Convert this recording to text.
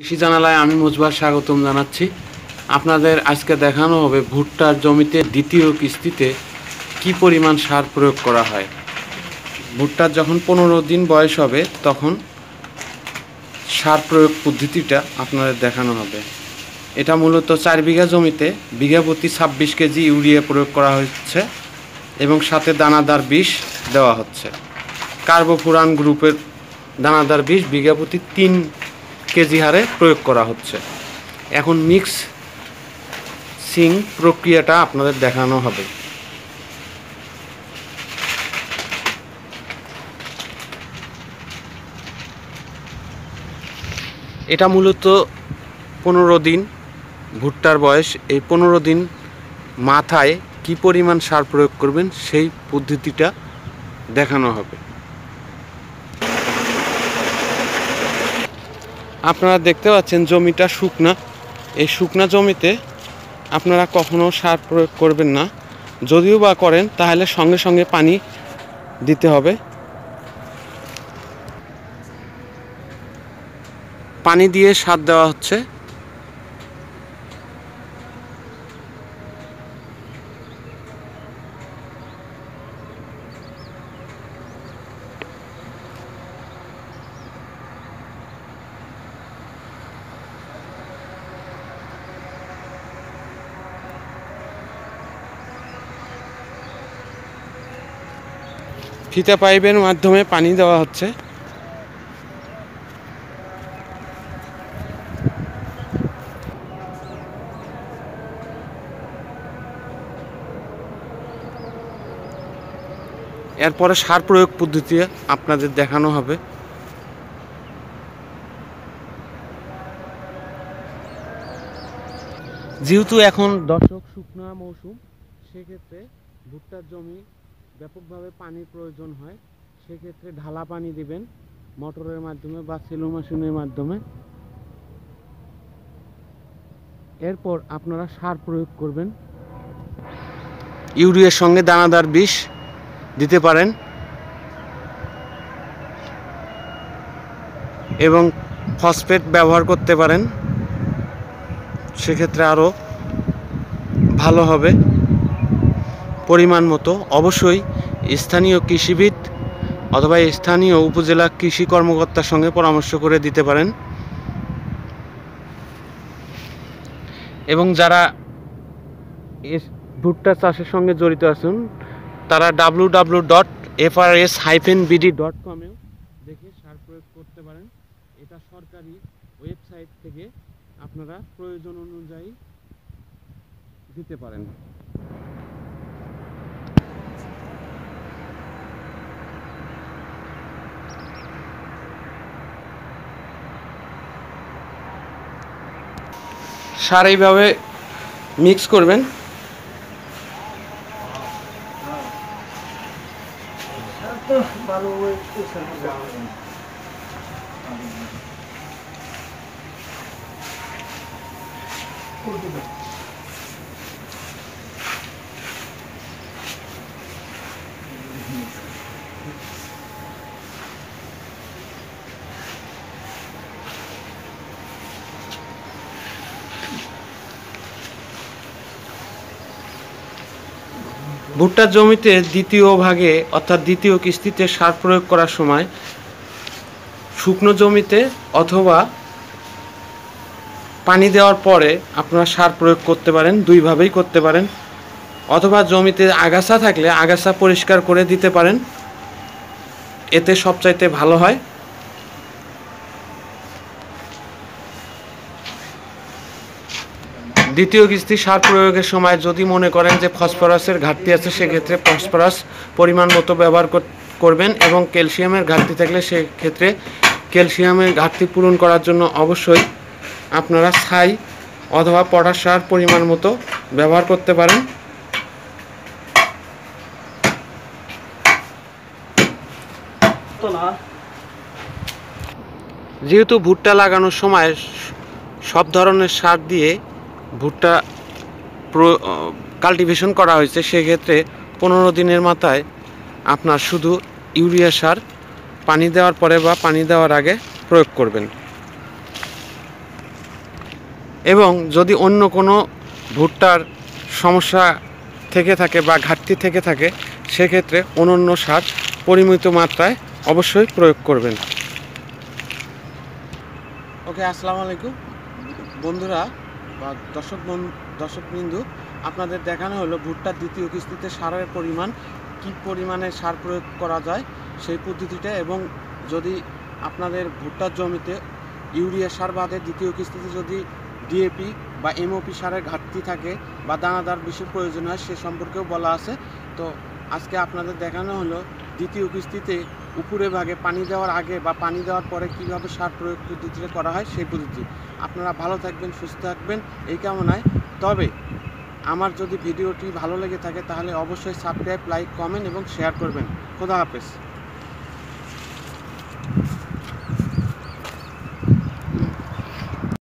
কৃষি জানালায় আমি মুজবার স্বাগতম জানাচ্ছি। আপনাদের আজকে দেখানো হবে ভুট্টার জমিতে দ্বিতীয় কিস্তিতে কি পরিমাণ সার প্রয়োগ করা হয়। ভুট্টার যখন পনেরো দিন বয়স হবে, তখন সার প্রয়োগ পদ্ধতিটা আপনাদের দেখানো হবে। এটা মূলত চার বিঘা জমিতে বিঘা প্রতি ছাব্বিশ কেজি ইউরিয়া প্রয়োগ করা হচ্ছে এবং সাথে দানাদার বিষ দেওয়া হচ্ছে। কার্বোফুরান গ্রুপের দানাদার বিষ বিঘা প্রতি তিন কেজি হারে প্রয়োগ করা হচ্ছে। এখন মিক্স সিং প্রক্রিয়াটা আপনাদের দেখানো হবে। এটা মূলত পনেরো দিন ভুট্টার বয়স। এই পনেরো দিন মাথায় কি পরিমাণ সার প্রয়োগ করবেন সেই পদ্ধতিটা দেখানো হবে। আপনারা দেখতে পাচ্ছেন জমিটা শুকনা। এই শুকনা জমিতে আপনারা কখনো সার প্রয়োগ করবেন না। যদিও বা করেন, তাহলে সঙ্গে সঙ্গে পানি দিতে হবে। পানি দিয়ে সার দেওয়া হচ্ছে। ফিতা পাইপের মাধ্যমে পানি দেওয়া হচ্ছে। এরপরে সার প্রয়োগ পদ্ধতি আপনাদের দেখানো হবে। যেহেতু এখন দর্শক শুকনো মৌসুম, সেক্ষেত্রে ভুট্টার জমি ব্যাপকভাবে পানির প্রয়োজন হয়, সেক্ষেত্রে ঢালা পানি দিবেন মোটরের মাধ্যমে বা সেলো মেশিনের মাধ্যমে। এরপর আপনারা সার প্রয়োগ করবেন। ইউরিয়ার সঙ্গে দানাদার বিষ দিতে পারেন। এবং ফসফেট ব্যবহার করতে পারেন। সেক্ষেত্রে আরও ভালো হবে। পরিমাণ মতো অবশ্যই স্থানীয় কৃষিবিদ অথবা স্থানীয় উপজেলা কৃষি কর্মকর্তার সঙ্গে পরামর্শ করে দিতে পারেন। এবং যারা ভুট্টা চাষের সঙ্গে জড়িত আছেন, তারা W W dot F R S hyphen BD dot কমেও দেখে সার প্রয়োগ করতে পারেন। এটা সরকারি ওয়েবসাইট থেকে আপনারা প্রয়োজন অনুযায়ী দিতে পারেন। সার এইভাবে মিক্স করবেন। ভুট্টার জমিতে দ্বিতীয় ভাগে, অর্থাৎ দ্বিতীয় কিস্তিতে সার প্রয়োগ করার সময় শুকনো জমিতে অথবা পানি দেওয়ার পরে আপনারা সার প্রয়োগ করতে পারেন, দুইভাবেই করতে পারেন। অথবা জমিতে আগাছা থাকলে আগাছা পরিষ্কার করে দিতে পারেন। এতে সবচাইতে ভালো হয়। দ্বিতীয় কিস্তি সার প্রয়োগের সময় যদি মনে করেন যে ফসফরাসের ঘাটতি আছে, সেক্ষেত্রে ফসফরাস পরিমাণ মতো ব্যবহার করবেন এবং ক্যালসিয়ামের ঘাটতি থাকলে সেক্ষেত্রে ক্যালসিয়ামের ঘাটতি পূরণ করার জন্য অবশ্যই আপনারা ছাই অথবা পটাশ সার পরিমাণ মতো ব্যবহার করতে পারেন। যেহেতু ভুট্টা লাগানোর সময় সব ধরনের সার দিয়ে ভুট্টা কাল্টিভেশন করা হয়েছে, সেক্ষেত্রে পনেরো দিনের মাথায় আপনার শুধু ইউরিয়া সার, পানি দেওয়ার পরে বা পানি দেওয়ার আগে প্রয়োগ করবেন। এবং যদি অন্য কোনো ভুট্টার সমস্যা থেকে থাকে বা ঘাটতি থেকে থাকে, সেক্ষেত্রে অনন্য সার পরিমিত মাত্রায় অবশ্যই প্রয়োগ করবেন। ওকে, আসসালামু আলাইকুম। বন্ধুরা বা দর্শক বন দর্শকবৃন্দু, আপনাদের দেখানো হলো ভুট্টার দ্বিতীয় কিস্তিতে সারের পরিমাণ, কি পরিমাণে সার প্রয়োগ করা যায় সেই পদ্ধতিটা এবং যদি আপনাদের ভুট্টার জমিতে ইউরিয়া সার বাদে দ্বিতীয় কিস্তিতে যদি ডিএপি বা এমওপি সারের ঘাটতি থাকে বা দানাদার বেশি প্রয়োজন হয় সে সম্পর্কেও বলা আছে। তো আজকে আপনাদের দেখানো হলো দ্বিতীয় কিস্তিতে উপরে ভাগে পানি দেওয়ার আগে বা পানি দেওয়ার পরে কীভাবে সার প্রয়োগ পদ্ধতিতে করা হয় সেই পদ্ধতি। আপনারা ভালো থাকবেন, সুস্থ থাকবেন, এই কামনায়। তবে আমার যদি ভিডিওটি ভালো লেগে থাকে তাহলে অবশ্যই সাবস্ক্রাইব, লাইক, কমেন্ট এবং শেয়ার করবেন। খোদা হাফেজ।